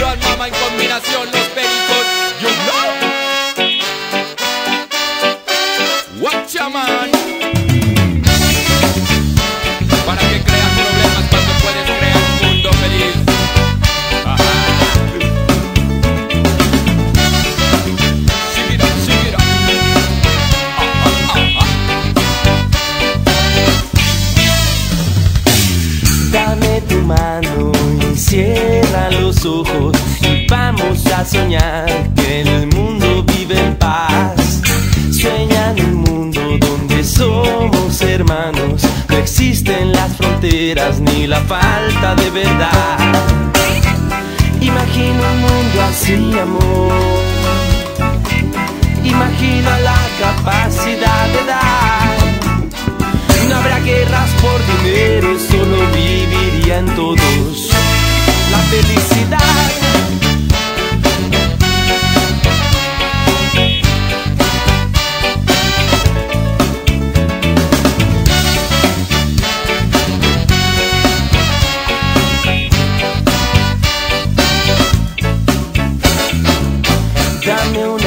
En combinación, los pericos, you know. Watch ya, man. Para que creas problemas cuando puedes crear un mundo feliz. Ajá. Shake it up, shake it up. Ah, ah, ah, ah. Dame tu mano soñar que el mundo vive en paz. Sueña en un mundo donde somos hermanos, no existen las fronteras ni la falta de verdad. Imagina un mundo así, amor.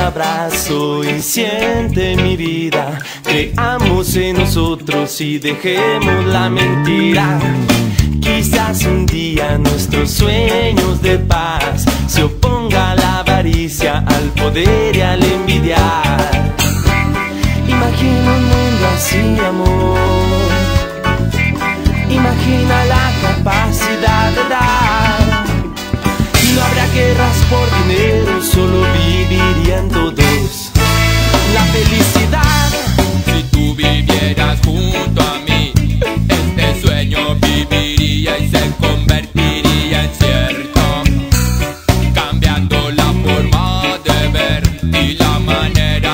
Abrazo y siente mi vida. Creamos en nosotros y dejemos la mentira. Quizás un día nuestros sueños de paz se oponga a la avaricia, al poder y al envidiar. Imagina un mundo así, amor. Imagina mama